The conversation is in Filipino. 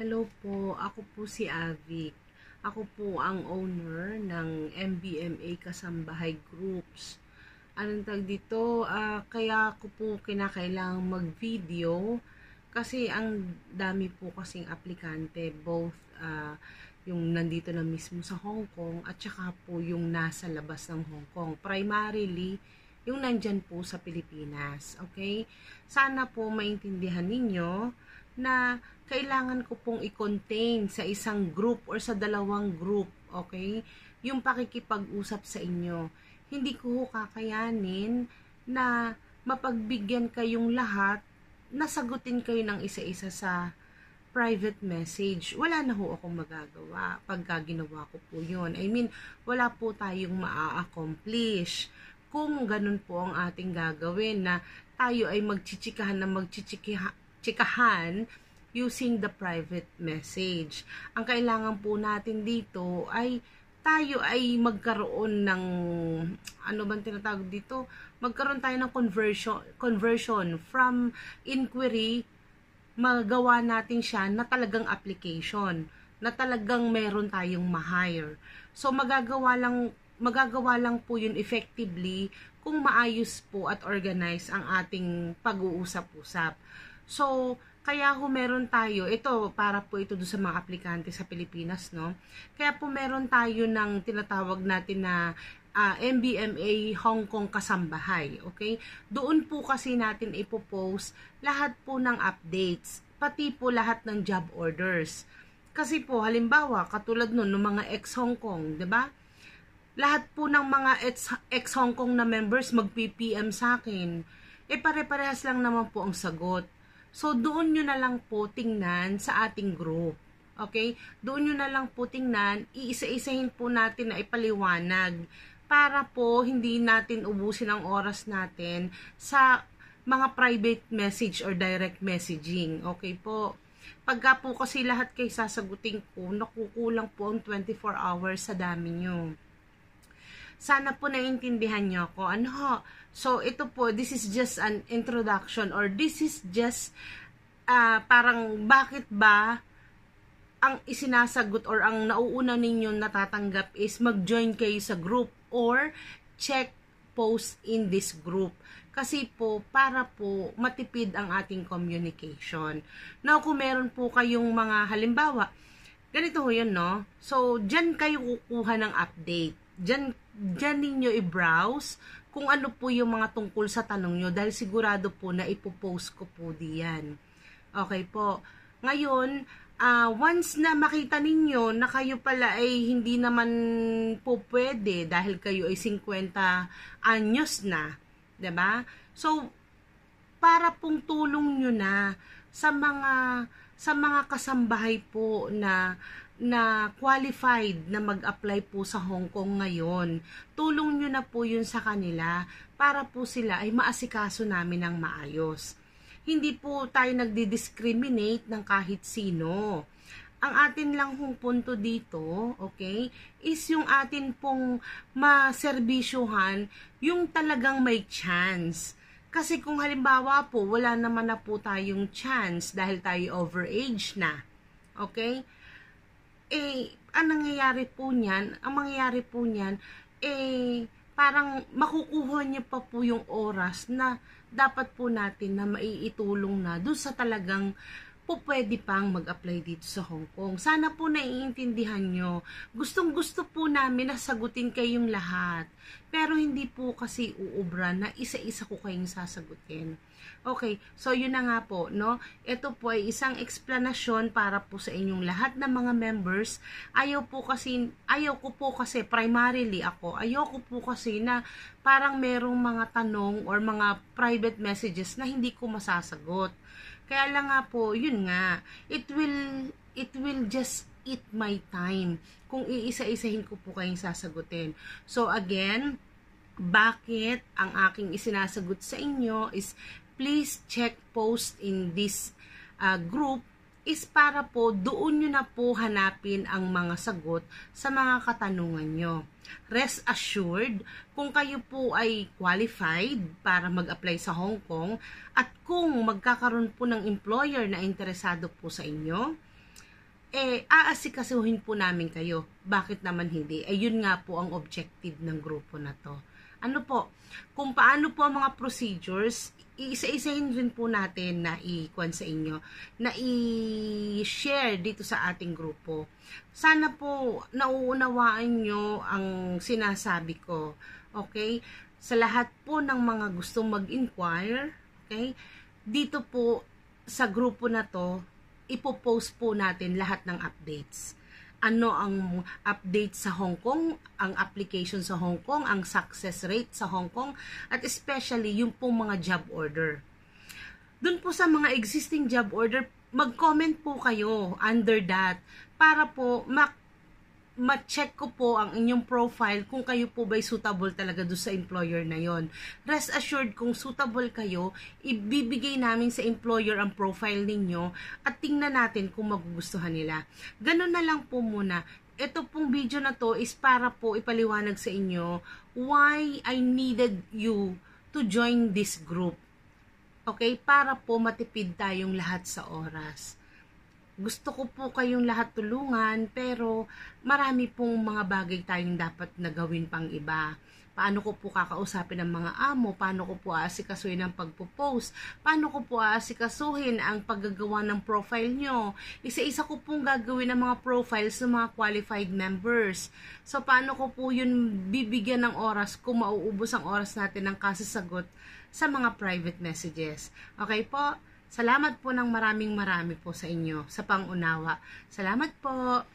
Hello po, ako po si Avic. Ako po ang owner ng MBMA Kasambahay Groups. Anong tag dito? Uh, kaya ako po kinakailangang mag-video kasi ang dami po kasing aplikante both uh, yung nandito na mismo sa Hong Kong at saka po yung nasa labas ng Hong Kong. Primarily, yung nandyan po sa Pilipinas. Okay? Sana po maintindihan ninyo na kailangan ko pong i-contain sa isang group or sa dalawang group, okay? Yung pakikipag-usap sa inyo. Hindi ko kakayanin na mapagbigyan kayong lahat na sagutin kayo ng isa-isa sa private message. Wala na ho akong magagawa pagka ginawa ko po yun. I mean, wala po tayong maa-accomplish. Kung ganun po ang ating gagawin na tayo ay magchichikahan na magchichikahan using the private message. Ang kailangan po natin dito ay tayo ay magkaroon ng ano bang tinatawag dito? Magkaroon tayo ng conversion conversion from inquiry magawa natin siya na talagang application na talagang meron tayong ma-hire. So magagawa lang magagawa lang po yun effectively kung maayos po at organize ang ating pag-uusap-usap so kaya ho meron tayo, ito para po ito do sa mga aplikante sa Pilipinas, no? Kaya po meron tayo ng tinatawag natin na uh, ah, MBMA Hong Kong Kasambahay, okay? Doon po kasi natin ipopost lahat po ng updates, pati po lahat ng job orders. Kasi po, halimbawa, katulad nun, ng mga ex-Hong Kong, ba? Lahat po ng mga ex-Hong Kong na members mag-PPM sa akin. Eh, pare-parehas lang naman po ang sagot So, doon nyo na lang po tingnan sa ating group. Okay? Doon nyo na lang po tingnan, iisa-isahin po natin na ipaliwanag para po hindi natin ubusin ang oras natin sa mga private message or direct messaging. Okay po? Pagka po kasi lahat kay sasagutin ko, nakukulang po ang 24 hours sa dami nyo. Sana po naiintindihan nyo ako. Ano ho? So, ito po, this is just an introduction or this is just uh, parang bakit ba ang isinasagot or ang nauuna ninyo natatanggap is mag-join kayo sa group or check post in this group. Kasi po, para po matipid ang ating communication. Now, kung meron po kayong mga halimbawa, ganito ho yun, no? So, dyan kayo kukuha ng update. Dyan dyan ninyo i-browse kung ano po yung mga tungkol sa tanong nyo dahil sigurado po na ipopost ko po diyan. Okay po. Ngayon, uh, once na makita ninyo na kayo pala ay hindi naman po pwede dahil kayo ay 50 anyos na, 'di ba? So para pong tulong nyo na sa mga sa mga kasambahay po na na qualified na mag-apply po sa Hong Kong ngayon. Tulong nyo na po yun sa kanila para po sila ay maasikaso namin ng maayos. Hindi po tayo nagdi-discriminate ng kahit sino. Ang atin lang hong punto dito, okay, is yung atin pong maserbisyuhan yung talagang may chance. Kasi kung halimbawa po, wala naman na po tayong chance dahil tayo overage na. Okay? Eh, ang nangyayari po niyan, ang mangyayari po niyan, eh, parang makukuha niya pa po yung oras na dapat po natin na maiitulong na doon sa talagang po pwede pang mag-apply dito sa Hong Kong. Sana po naiintindihan nyo. Gustong gusto po namin na sagutin kayong lahat. Pero hindi po kasi uubra na isa-isa ko kayong sasagutin. Okay, so yun na nga po, no? Ito po ay isang explanation para po sa inyong lahat ng mga members. Ayaw po kasi, ayaw ko po kasi primarily ako, ayaw ko po kasi na parang merong mga tanong or mga private messages na hindi ko masasagot. Kaya lang nga po, yun nga, it will, it will just eat my time kung iisa-isahin ko po kayong sasagutin. So again, bakit ang aking isinasagot sa inyo is please check post in this uh, group is para po doon nyo na po hanapin ang mga sagot sa mga katanungan nyo. Rest assured, kung kayo po ay qualified para mag-apply sa Hong Kong at kung magkakaroon po ng employer na interesado po sa inyo, eh, aasikasuhin po namin kayo. Bakit naman hindi? Eh, yun nga po ang objective ng grupo na to. Ano po, kung paano po ang mga procedures, iisa-isahin rin po natin na i-kwan sa inyo, na i-share dito sa ating grupo. Sana po nauunawaan nyo ang sinasabi ko. Okay? Sa lahat po ng mga gustong mag-inquire, okay? Dito po sa grupo na to, ipopost po natin lahat ng updates. Ano ang update sa Hong Kong, ang application sa Hong Kong, ang success rate sa Hong Kong, at especially yung pong mga job order. Doon po sa mga existing job order, mag-comment po kayo under that para po mak ma-check ko po ang inyong profile kung kayo po ba'y suitable talaga do sa employer na yon. Rest assured kung suitable kayo, ibibigay namin sa employer ang profile ninyo at tingnan natin kung magugustuhan nila. Ganun na lang po muna. Ito pong video na to is para po ipaliwanag sa inyo why I needed you to join this group. Okay? Para po matipid tayong lahat sa oras gusto ko po kayong lahat tulungan, pero marami pong mga bagay tayong dapat na gawin pang iba. Paano ko po kakausapin ang mga amo? Paano ko po aasikasuhin ang pagpo-post? Paano ko po aasikasuhin ang paggagawa ng profile nyo? Isa-isa ko pong gagawin ang mga profiles ng mga qualified members. So, paano ko po yun bibigyan ng oras kung mauubos ang oras natin ng kasasagot sa mga private messages? Okay po? Salamat po ng maraming marami po sa inyo sa pangunawa. Salamat po.